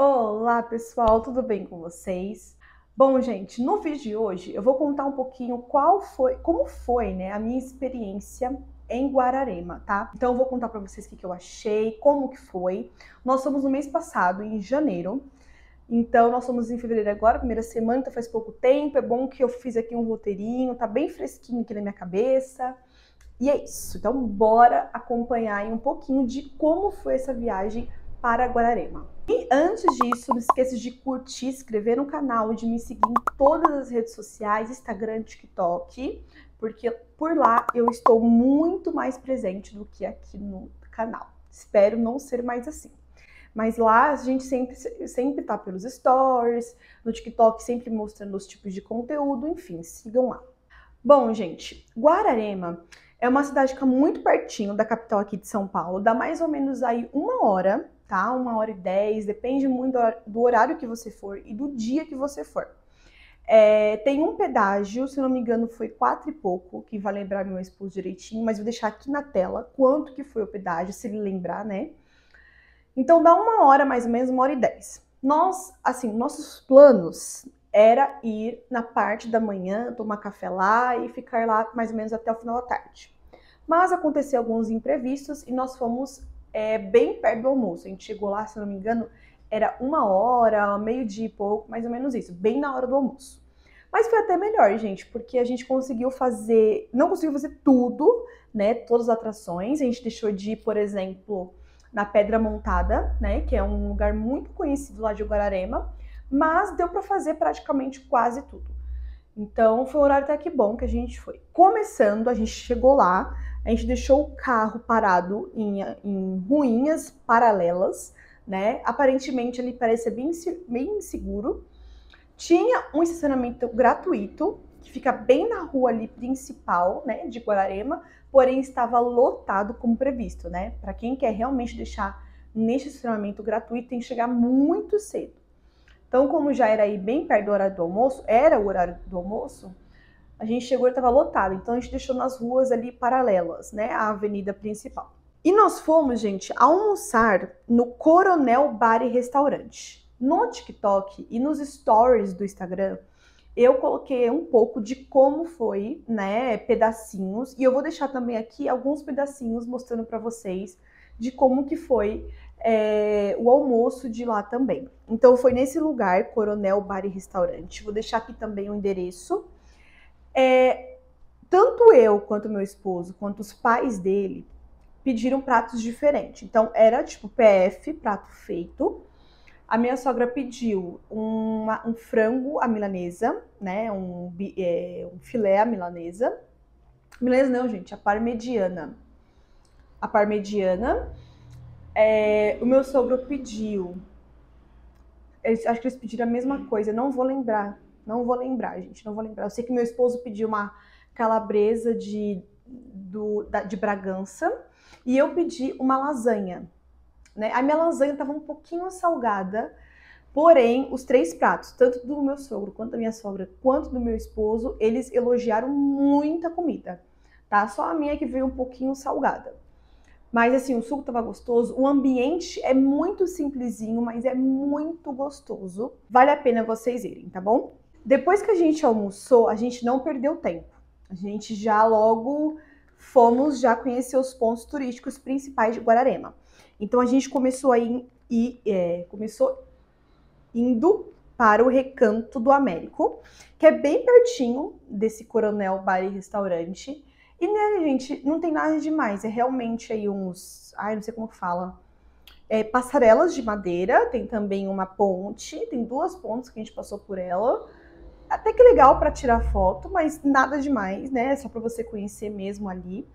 Olá pessoal, tudo bem com vocês? Bom, gente, no vídeo de hoje eu vou contar um pouquinho qual foi, como foi, né, a minha experiência em Guararema, tá? Então eu vou contar para vocês o que eu achei, como que foi. Nós fomos no mês passado, em janeiro. Então nós fomos em fevereiro agora, primeira semana, então faz pouco tempo. É bom que eu fiz aqui um roteirinho, tá bem fresquinho aqui na minha cabeça. E é isso. Então bora acompanhar aí um pouquinho de como foi essa viagem para Guararema. E antes disso, não esqueça de curtir, inscrever no canal, de me seguir em todas as redes sociais, Instagram, TikTok, porque por lá eu estou muito mais presente do que aqui no canal. Espero não ser mais assim. Mas lá a gente sempre, sempre tá pelos stories, no TikTok sempre mostrando os tipos de conteúdo, enfim, sigam lá. Bom, gente, Guararema é uma cidade que fica muito pertinho da capital aqui de São Paulo, dá mais ou menos aí uma hora tá? Uma hora e dez, depende muito do horário que você for e do dia que você for. É, tem um pedágio, se não me engano, foi quatro e pouco, que vai lembrar meu esposo direitinho, mas vou deixar aqui na tela quanto que foi o pedágio, se ele lembrar, né? Então dá uma hora, mais ou menos, uma hora e dez. Nós, assim, nossos planos era ir na parte da manhã, tomar café lá e ficar lá mais ou menos até o final da tarde. Mas aconteceu alguns imprevistos e nós fomos é, bem perto do almoço. A gente chegou lá, se não me engano, era uma hora, meio-dia e pouco, mais ou menos isso, bem na hora do almoço. Mas foi até melhor, gente, porque a gente conseguiu fazer, não conseguiu fazer tudo, né, todas as atrações. A gente deixou de ir, por exemplo, na Pedra Montada, né, que é um lugar muito conhecido lá de Guararema, mas deu para fazer praticamente quase tudo. Então foi um horário até que bom que a gente foi. Começando, a gente chegou lá, a gente deixou o carro parado em, em ruínas paralelas, né? Aparentemente ele parece bem, bem inseguro. Tinha um estacionamento gratuito, que fica bem na rua ali principal, né, de Guararema, porém estava lotado como previsto, né? Para quem quer realmente deixar neste estacionamento gratuito, tem que chegar muito cedo. Então, como já era aí bem perto do horário do almoço, era o horário do almoço, a gente chegou e estava lotado. Então a gente deixou nas ruas ali paralelas, né, à avenida principal. E nós fomos, gente, almoçar no Coronel Bar e Restaurante. No TikTok e nos stories do Instagram, eu coloquei um pouco de como foi, né, pedacinhos, e eu vou deixar também aqui alguns pedacinhos mostrando para vocês de como que foi é, o almoço de lá também. Então foi nesse lugar, Coronel Bar e Restaurante. Vou deixar aqui também o endereço é, tanto eu quanto meu esposo, quanto os pais dele, pediram pratos diferentes. Então, era tipo PF, prato feito. A minha sogra pediu uma, um frango à milanesa, né? Um, é, um filé à milanesa. Milanesa não, gente, a parmegiana. A parmegiana. É, o meu sogro pediu. Eles, acho que eles pediram a mesma coisa, não vou lembrar não vou lembrar, gente, não vou lembrar. Eu sei que meu esposo pediu uma calabresa de, do, da, de Bragança e eu pedi uma lasanha. Né? A minha lasanha estava um pouquinho salgada, porém, os três pratos, tanto do meu sogro, quanto da minha sogra, quanto do meu esposo, eles elogiaram muita comida, tá? Só a minha que veio um pouquinho salgada. Mas assim, o suco estava gostoso, o ambiente é muito simplesinho, mas é muito gostoso. Vale a pena vocês irem, tá bom? Depois que a gente almoçou, a gente não perdeu tempo. A gente já logo fomos já conhecer os pontos turísticos principais de Guararema. Então a gente começou aí e é, começou indo para o Recanto do Américo, que é bem pertinho desse Coronel Bar e Restaurante. E né, gente, não tem nada demais, é realmente aí uns, ai, não sei como fala, é, passarelas de madeira, tem também uma ponte, tem duas pontes que a gente passou por ela até que legal para tirar foto, mas nada demais, né? Só para você conhecer mesmo ali.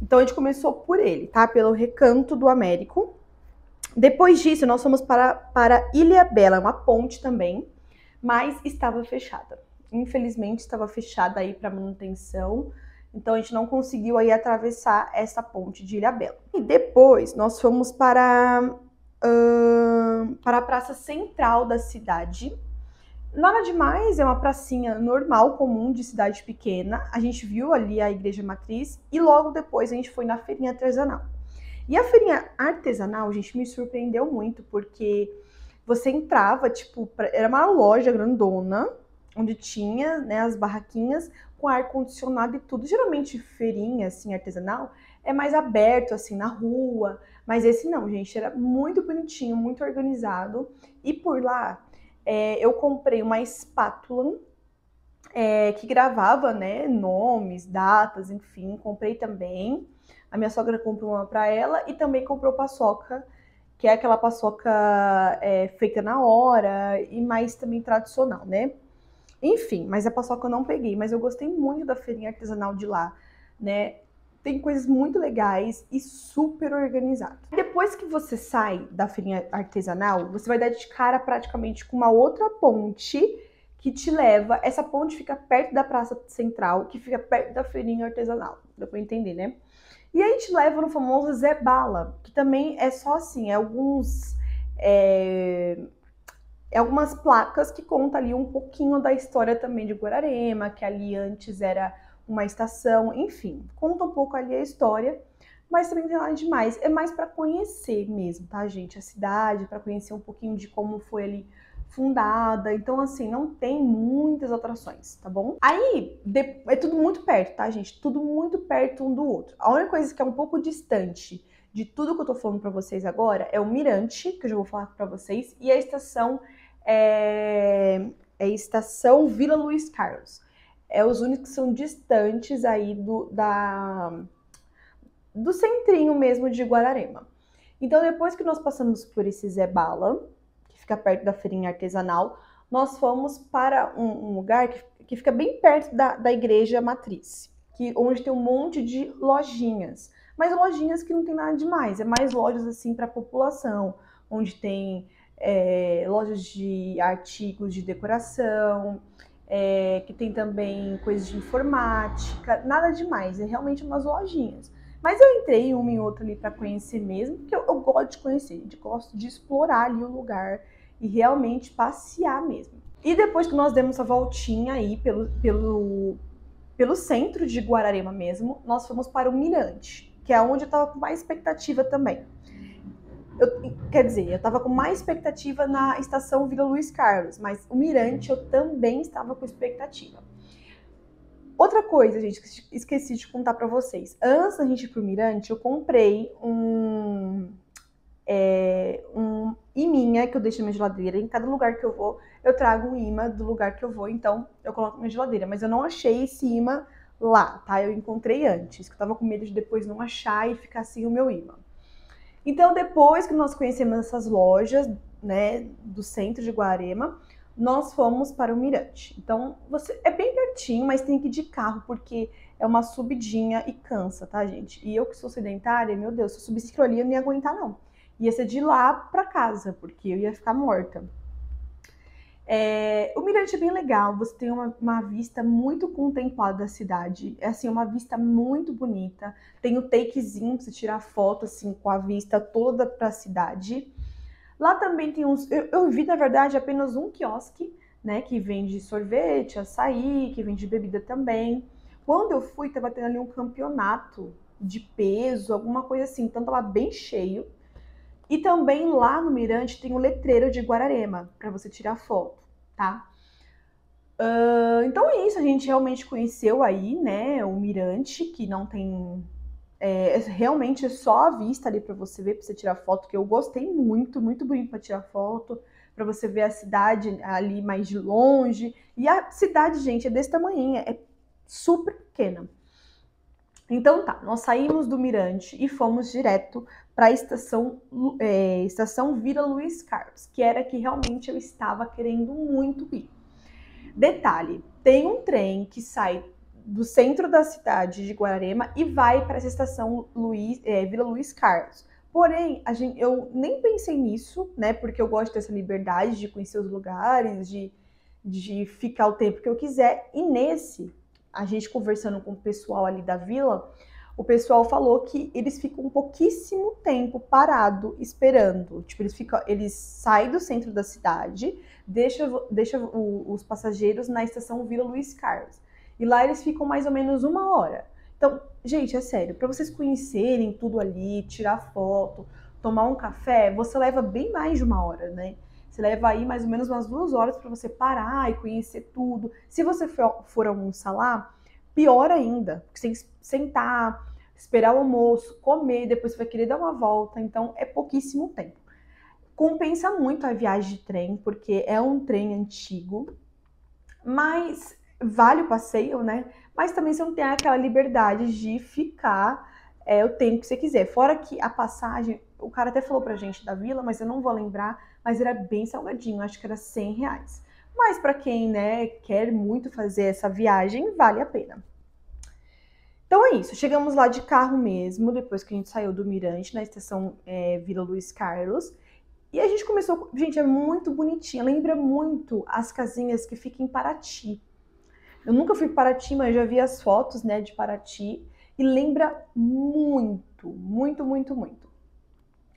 Então a gente começou por ele, tá? Pelo Recanto do Américo. Depois disso, nós fomos para, para Ilha Bela, uma ponte também, mas estava fechada. Infelizmente, estava fechada aí para manutenção. Então a gente não conseguiu aí atravessar essa ponte de Ilha Bela. E depois nós fomos para, uh, para a praça central da cidade, Nada demais, é uma pracinha normal, comum de cidade pequena. A gente viu ali a igreja matriz e logo depois a gente foi na feirinha artesanal. E a feirinha artesanal, gente, me surpreendeu muito porque você entrava, tipo, pra, era uma loja grandona, onde tinha né, as barraquinhas com ar-condicionado e tudo. Geralmente, feirinha, assim, artesanal, é mais aberto, assim, na rua. Mas esse não, gente, era muito bonitinho, muito organizado. E por lá, é, eu comprei uma espátula é, que gravava, né, nomes, datas, enfim, comprei também. A minha sogra comprou uma para ela e também comprou paçoca, que é aquela paçoca é, feita na hora e mais também tradicional, né? Enfim, mas a paçoca eu não peguei, mas eu gostei muito da feirinha artesanal de lá, né? Tem coisas muito legais e super organizado. Depois que você sai da feirinha artesanal, você vai dar de cara praticamente com uma outra ponte que te leva. Essa ponte fica perto da Praça Central, que fica perto da feirinha artesanal. Dá pra entender, né? E aí te leva no famoso Zé Bala, que também é só assim, é alguns. É, é algumas placas que contam ali um pouquinho da história também de Guararema, que ali antes era uma estação, enfim, conta um pouco ali a história, mas também não tem nada demais. É mais para conhecer mesmo, tá, gente? A cidade, para conhecer um pouquinho de como foi ali fundada. Então, assim, não tem muitas atrações, tá bom? Aí, é tudo muito perto, tá, gente? Tudo muito perto um do outro. A única coisa que é um pouco distante de tudo que eu tô falando para vocês agora é o Mirante, que eu já vou falar para vocês, e a estação é, é a estação Vila Luiz Carlos. É os únicos que são distantes aí do da do centrinho mesmo de Guararema. Então, depois que nós passamos por esse Zé Bala, fica perto da feirinha artesanal, nós fomos para um, um lugar que, que, fica bem perto da, da igreja matriz, que, onde tem um monte de lojinhas. Mas lojinhas que não tem nada demais, é mais lojas assim para a população, onde tem é, lojas de artigos de decoração, é, que tem também coisas de informática, nada demais, é realmente umas lojinhas. Mas eu entrei uma e outra ali para conhecer mesmo, porque eu, eu, gosto de conhecer, eu gosto de explorar ali o lugar e realmente passear mesmo. E depois que nós demos a voltinha aí pelo, pelo, pelo centro de Guararema mesmo, nós fomos para o Mirante, que é onde eu estava com mais expectativa também. Quer dizer, eu estava com mais expectativa na estação Vila Luiz Carlos, mas o Mirante eu também estava com expectativa. Outra coisa, gente, que esqueci de contar para vocês. Antes da gente ir pro Mirante, eu comprei um, é, um iminha que eu deixo na minha geladeira. Em cada lugar que eu vou, eu trago um imã do lugar que eu vou, então eu coloco na minha geladeira. Mas eu não achei esse imã lá, tá? Eu encontrei antes, que eu tava com medo de depois não achar e ficar sem o meu imã. Então, depois que nós conhecemos essas lojas, né, do centro de Guarema, nós fomos para o Mirante. Então, você é bem pertinho, mas tem que ir de carro, porque é uma subidinha e cansa, tá, gente? E eu que sou sedentária, meu Deus, se eu subisse ali, eu não ia aguentar, não ia ser de lá para casa, porque eu ia ficar morta. É, o mirante é bem legal, você tem uma, uma, vista muito contemplada da cidade, é assim, uma vista muito bonita, tem o takezinho pra você tirar foto assim com a vista toda para a cidade. Lá também tem uns, eu, eu, vi na verdade apenas um quiosque, né, que vende sorvete, açaí, que vende bebida também. Quando eu fui, tava tendo ali um campeonato de peso, alguma coisa assim, então tava bem cheio. E também lá no Mirante tem o letreiro de Guararema para você tirar foto, tá? Uh, então é isso, a gente realmente conheceu aí, né, o Mirante, que não tem. É, realmente é só a vista ali para você ver, para você tirar foto, que eu gostei muito, muito bonito para tirar foto, para você ver a cidade ali mais de longe. E a cidade, gente, é desse tamanho, é super pequena. Então tá, nós saímos do Mirante e fomos direto para a estação, é, estação Vila Luiz Carlos, que era que realmente eu estava querendo muito ir. Detalhe: tem um trem que sai do centro da cidade de Guararema e vai para essa estação Luiz, é, Vila Luiz Carlos. Porém, gente, eu nem pensei nisso, né? Porque eu gosto dessa liberdade de conhecer os lugares, de, de ficar o tempo que eu quiser. E nesse, a gente conversando com o pessoal ali da vila, o pessoal falou que eles ficam pouquíssimo tempo parado esperando. Tipo, eles ficam, eles saem do centro da cidade, deixam deixa os passageiros na estação Vila Luiz Carlos. E lá eles ficam mais ou menos uma hora. Então, gente, é sério, para vocês conhecerem tudo ali, tirar foto, tomar um café, você leva bem mais de uma hora, né? Você leva aí mais ou menos umas duas horas para você parar e conhecer tudo. Se você for, almoçar lá, pior ainda, porque você tem que sentar, esperar o almoço, comer, depois você vai querer dar uma volta, então é pouquíssimo tempo. Compensa muito a viagem de trem, porque é um trem antigo, mas vale o passeio, né? Mas também você não tem aquela liberdade de ficar é, o tempo que você quiser. Fora que a passagem, o cara até falou pra gente da vila, mas eu não vou lembrar, mas era bem salgadinho, acho que era 100 reais. Mas para quem né, quer muito fazer essa viagem, vale a pena. Então é isso, chegamos lá de carro mesmo, depois que a gente saiu do Mirante, na estação é, Vila Luiz Carlos. E a gente começou, gente, é muito bonitinha, lembra muito as casinhas que ficam em Paraty. Eu nunca fui para Paraty, mas já vi as fotos, né, de Paraty e lembra muito, muito, muito, muito.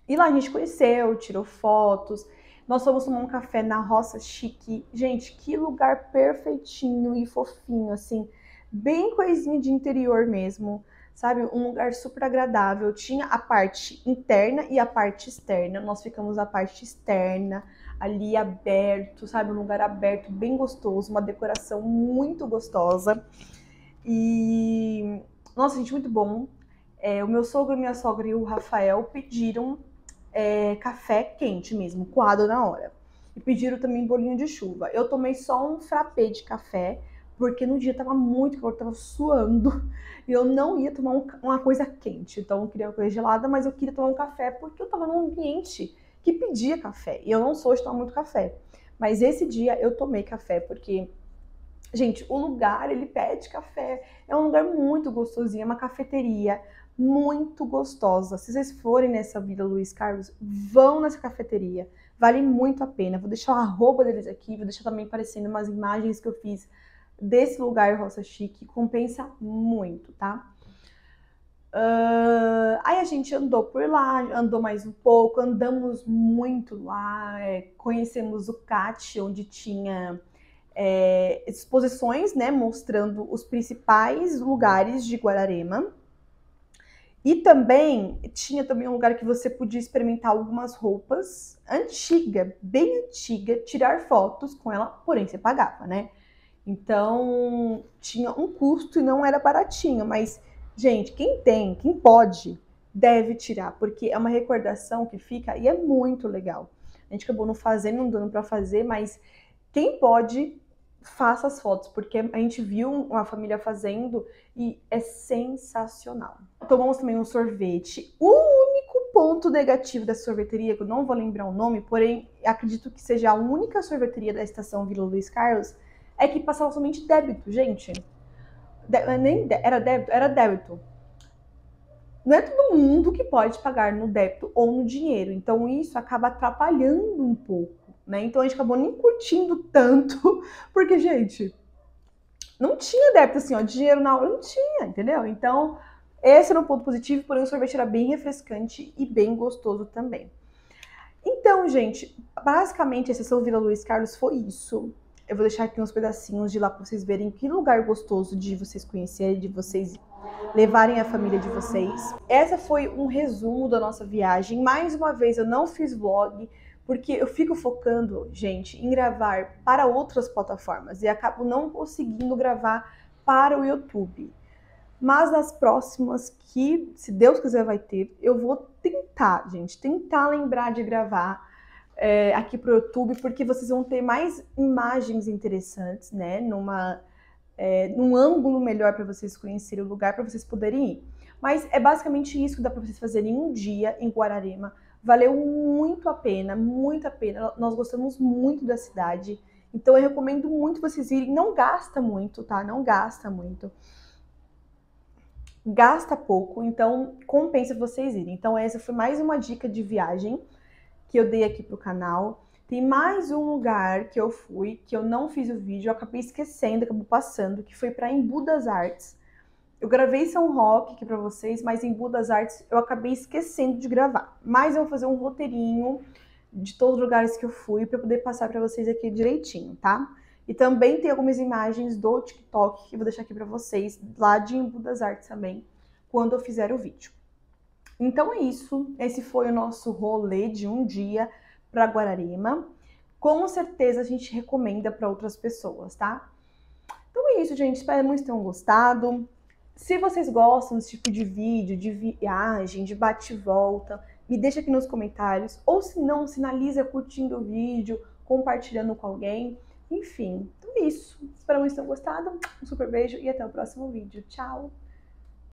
E lá a gente conheceu, tirou fotos. Nós fomos tomar um café na Roça Chique. Gente, que lugar perfeitinho e fofinho, assim bem coisinha de interior mesmo, sabe? Um lugar super agradável. Tinha a parte interna e a parte externa. Nós ficamos na parte externa, ali aberto, sabe? Um lugar aberto, bem gostoso, uma decoração muito gostosa. E nossa, gente, muito bom. É, o meu sogro, minha sogra e o Rafael pediram é, café quente mesmo, coado na hora. E pediram também bolinho de chuva. Eu tomei só um frappé de café, porque no dia tava muito calor, tava suando, e eu não ia tomar um, uma coisa quente. Então eu queria uma coisa gelada, mas eu queria tomar um café porque eu tava num ambiente que pedia café. E eu não sou de tomar muito café. Mas esse dia eu tomei café porque Gente, o lugar, ele pede café. É um lugar muito gostosinho, é uma cafeteria muito gostosa. Se vocês forem nessa Vila Luiz Carlos, vão nessa cafeteria. Vale muito a pena. Vou deixar o arroba deles aqui, vou deixar também aparecendo umas imagens que eu fiz desse lugar Roça Chique, compensa muito, tá? Uh, aí a gente andou por lá, andou mais um pouco, andamos muito lá, é, conhecemos o CAT, onde tinha é, exposições, né, mostrando os principais lugares de Guararema. E também tinha também um lugar que você podia experimentar algumas roupas antiga, bem antiga, tirar fotos com ela, porém você pagava, né? Então, tinha um custo e não era baratinho, mas, gente, quem tem, quem pode, deve tirar, porque é uma recordação que fica e é muito legal. A gente acabou não fazendo, não dando para fazer, mas quem pode, faça as fotos, porque a gente viu uma família fazendo e é sensacional. Tomamos também um sorvete. O único ponto negativo dessa sorveteria, que eu não vou lembrar o nome, porém acredito que seja a única sorveteria da estação Vila Luiz Carlos, é que passava somente débito, gente. De, é nem era débito, era débito. Não é todo mundo que pode pagar no débito ou no dinheiro. Então isso acaba atrapalhando um pouco, né? Então a gente acabou nem curtindo tanto, porque, gente, não tinha débito assim, ó, dinheiro na hora não tinha, entendeu? Então, esse era um ponto positivo, porém o sorvete era bem refrescante e bem gostoso também. Então, gente, basicamente a sessão Vila Luiz Carlos foi isso. Eu vou deixar aqui uns pedacinhos de lá para vocês verem que lugar gostoso de vocês conhecerem, de vocês levarem a família de vocês. Essa foi um resumo da nossa viagem. Mais uma vez, eu não fiz vlog porque eu fico focando, gente, em gravar para outras plataformas e acabo não conseguindo gravar para o YouTube. Mas nas próximas, que se Deus quiser vai ter, eu vou tentar, gente, tentar lembrar de gravar é, aqui para o YouTube, porque vocês vão ter mais imagens interessantes, né? Numa, é, num ângulo melhor para vocês conhecerem o lugar, para vocês poderem ir. Mas é basicamente isso que dá para vocês fazerem um dia em Guararema. Valeu muito a pena, muito a pena. Nós gostamos muito da cidade. Então eu recomendo muito vocês irem. Não gasta muito, tá? Não gasta muito. Gasta pouco, então compensa vocês irem. Então essa foi mais uma dica de viagem que eu dei aqui pro canal. Tem mais um lugar que eu fui, que eu não fiz o vídeo, eu acabei esquecendo, acabou passando, que foi para Embu das Artes. Eu gravei São Roque aqui para vocês, mas em Embu das Artes eu acabei esquecendo de gravar. Mas eu vou fazer um roteirinho de todos os lugares que eu fui para poder passar para vocês aqui direitinho, tá? E também tem algumas imagens do TikTok que eu vou deixar aqui para vocês, lá de Embu das Artes também, quando eu fizer o vídeo. Então é isso. Esse foi o nosso rolê de um dia para Guararema. com certeza a gente recomenda para outras pessoas, tá? Então é isso, gente. Espero muito que tenham gostado. Se vocês gostam desse tipo de vídeo, de viagem, de bate-volta, me deixa aqui nos comentários. Ou se não, sinaliza curtindo o vídeo, compartilhando com alguém. Enfim, então é isso. Espero muito que tenham gostado. Um super beijo e até o próximo vídeo. Tchau!